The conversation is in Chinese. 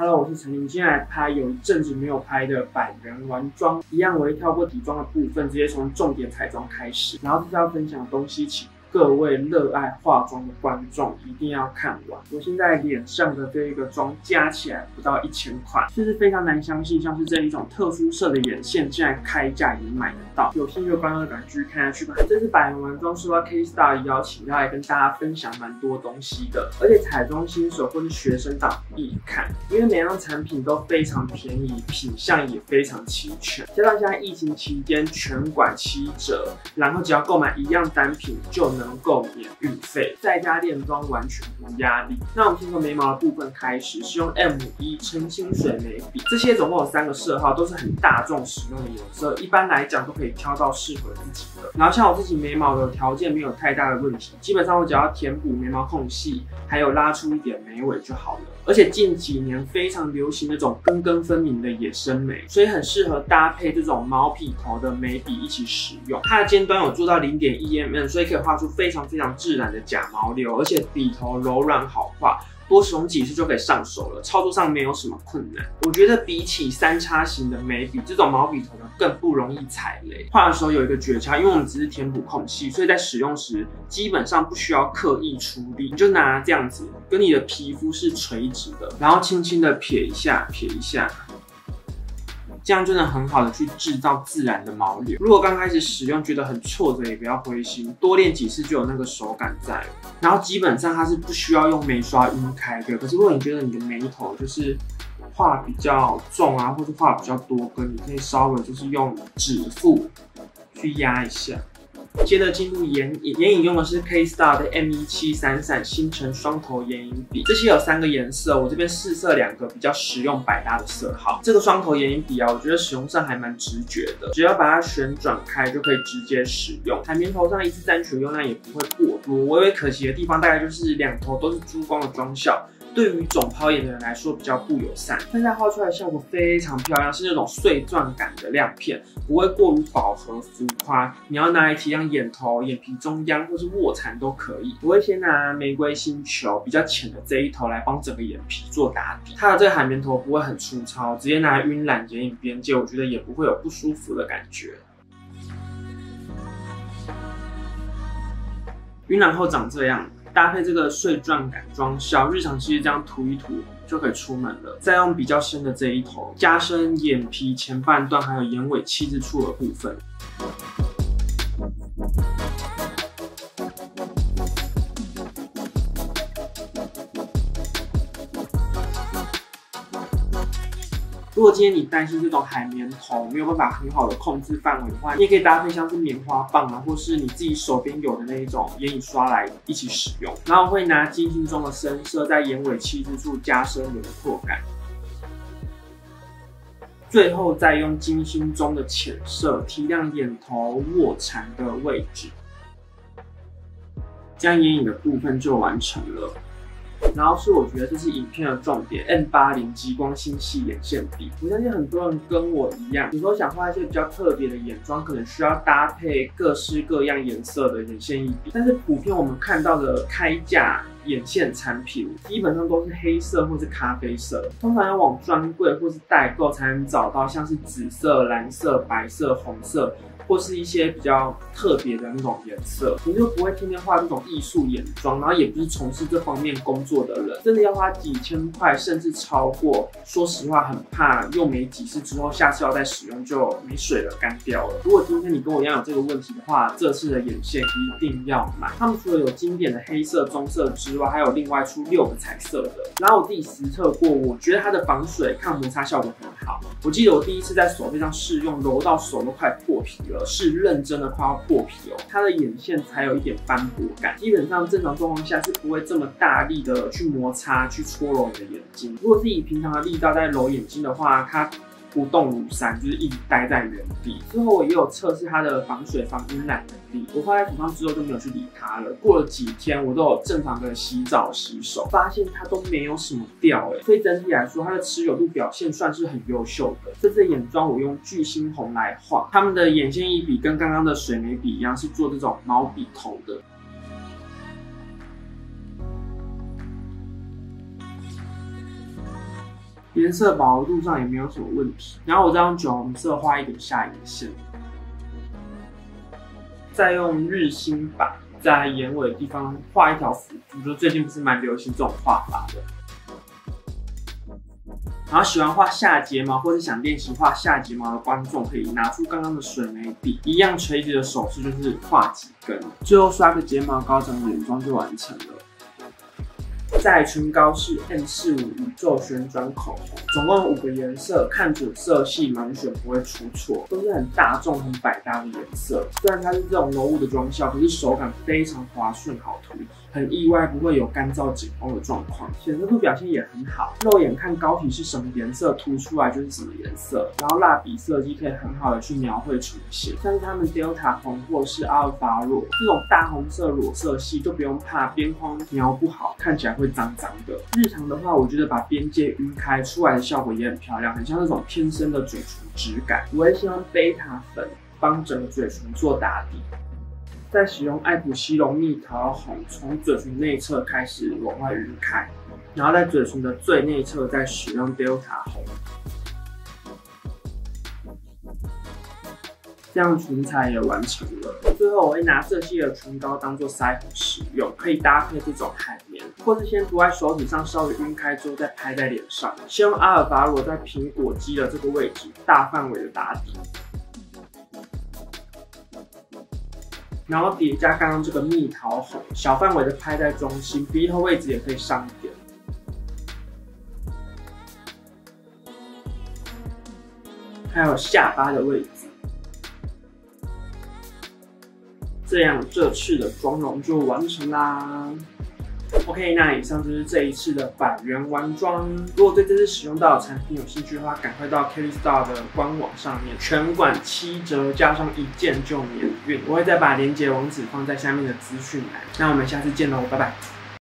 Hello，我是陈琳，今天来拍有一阵子没有拍的百人玩妆，一样我会跳过底妆的部分，直接从重点彩妆开始，然后就是要分享的东西，请各位热爱化妆的观众一定要看完。我现在脸上的这一个妆加起来不到一千块，就是非常难相信，像是这一种特殊色的眼线，竟然开价也买得到。有兴趣的观众赶紧去看下去吧。这次百人玩妆受到 K Star 邀请，要来跟大家分享蛮多东西的，而且彩妆新手或是学生党必看，因为每样产品都非常便宜，品相也非常齐全，加上现在疫情期间全馆七折，然后只要购买一样单品就能。能够免运费，在家练妆完全无压力。那我们先从眉毛的部分开始，是用 M 一澄清水眉笔，这些总共有三个色号，都是很大众使用的颜色，一般来讲都可以挑到适合自己的。然后像我自己眉毛的条件没有太大的问题，基本上我只要填补眉毛空隙，还有拉出一点眉尾就好了。而且近几年非常流行那种根根分明的野生眉，所以很适合搭配这种毛笔头的眉笔一起使用。它的尖端有做到零点一 mm，所以可以画出非常非常自然的假毛流，而且笔头柔软好画。多使用几次就可以上手了，操作上没有什么困难。我觉得比起三叉型的眉笔，这种毛笔头呢更不容易踩雷。画的时候有一个诀窍，因为我们只是填补空隙，所以在使用时基本上不需要刻意出力，你就拿这样子，跟你的皮肤是垂直的，然后轻轻的撇一下，撇一下。这样就能很好的去制造自然的毛流。如果刚开始使用觉得很挫折，也不要灰心，多练几次就有那个手感在。然后基本上它是不需要用眉刷晕开的。可是如果你觉得你的眉头就是画比较重啊，或者画比较多根，你可以稍微就是用指腹去压一下。接着进入眼影，眼影用的是 K Star 的 M 一七闪闪星辰双头眼影笔，这些有三个颜色，我这边试色两个比较实用百搭的色号。这个双头眼影笔啊，我觉得使用上还蛮直觉的，只要把它旋转开就可以直接使用。海绵头上一次沾取用量也不会过多，唯一可惜的地方大概就是两头都是珠光的妆效。对于肿泡眼的人来说比较不友善，但在画出来的效果非常漂亮，是那种碎钻感的亮片，不会过于饱和浮夸。你要拿来提亮眼头、眼皮中央或是卧蚕都可以。我会先拿玫瑰星球比较浅的这一头来帮整个眼皮做打底，它的这个海绵头不会很粗糙，直接拿来晕染眼影边界，我觉得也不会有不舒服的感觉。晕染后长这样。搭配这个碎钻感妆效，日常其实这样涂一涂就可以出门了。再用比较深的这一头，加深眼皮前半段还有眼尾气质处的部分。如果今天你担心这种海绵头没有办法很好的控制范围的话，你也可以搭配像是棉花棒啊，或是你自己手边有的那一种眼影刷来一起使用。然后会拿金星中的深色在眼尾气质处加深轮廓感，最后再用金星中的浅色提亮眼头卧蚕的位置，这样眼影的部分就完成了。然后是我觉得这是影片的重点，N 八零极光星系眼线笔。我相信很多人跟我一样，有时候想画一些比较特别的眼妆，可能需要搭配各式各样颜色的眼线笔。但是普遍我们看到的开价眼线产品，基本上都是黑色或是咖啡色，通常要往专柜或是代购才能找到，像是紫色、蓝色、白色、红色。或是一些比较特别的那种颜色，你就不会天天画这种艺术眼妆，然后也不是从事这方面工作的人，真的要花几千块甚至超过，说实话很怕用没几次之后，下次要再使用就没水了，干掉了。如果今天你跟我一样有这个问题的话，这次的眼线一定要买。他们除了有经典的黑色、棕色之外，还有另外出六个彩色的。然后我自己实测过，我觉得它的防水抗摩擦效果很好。我记得我第一次在手背上试用，揉到手都快破皮了。是认真的快要破皮哦，它的眼线才有一点斑驳感。基本上正常状况下是不会这么大力的去摩擦、去搓揉你的眼睛。如果是以平常的力道在揉眼睛的话，它。不动如山，就是一直待在原地。之后我也有测试它的防水、防晕染能力。我放在手上之后就没有去理它了。过了几天，我都有正常的洗澡、洗手，发现它都没有什么掉哎。所以整体来说，它的持久度表现算是很优秀的。这次眼妆我用巨星红来画，他们的眼线一笔跟刚刚的水眉笔一样，是做这种毛笔头的。颜色饱和度上也没有什么问题。然后我再用酒红色画一点下眼线，再用日星板在眼尾的地方画一条辅助，就最近不是蛮流行这种画法的。然后喜欢画下睫毛或者想练习画下睫毛的观众，可以拿出刚刚的水眉笔，一样垂直的手势就是画几根，最后刷个睫毛膏，整个眼妆就完成了。再唇膏是 M 四五宇宙旋转口红，总共五个颜色，看准色系满选不会出错，都是很大众、很百搭的颜色。虽然它是这种浓雾的妆效，可是手感非常滑顺，好涂。很意外不会有干燥紧绷的状况，显色度表现也很好。肉眼看膏体是什么颜色，涂出来就是什么颜色。然后蜡笔设计可以很好的去描绘唇形，像是他们 Delta 红或是阿尔法裸这种大红色裸色系，就不用怕边框描不好，看起来会脏脏的。日常的话，我觉得把边界晕开出来的效果也很漂亮，很像那种天生的嘴唇质感。我会希望贝塔粉帮整个嘴唇做打底。再使用爱普西龙蜜桃红，从嘴唇内侧开始往外晕开，然后在嘴唇的最内侧再使用 Delta 红，这样唇彩也完成了。最后我会拿这系的唇膏当做腮红使用，可以搭配这种海，或是先涂在手指上稍微晕开之后再拍在脸上。先用阿尔法罗在苹果肌的这个位置大范围的打底。然后叠加刚刚这个蜜桃红，小范围的拍在中心，鼻头位置也可以上一点，还有下巴的位置。这样这次的妆容就完成啦。OK，那以上就是这一次的百元玩装。如果对这次使用到的产品有兴趣的话，赶快到 Kelly Star 的官网上面，全馆七折，加上一件就免运。我会再把链接网址放在下面的资讯栏。那我们下次见喽，拜拜。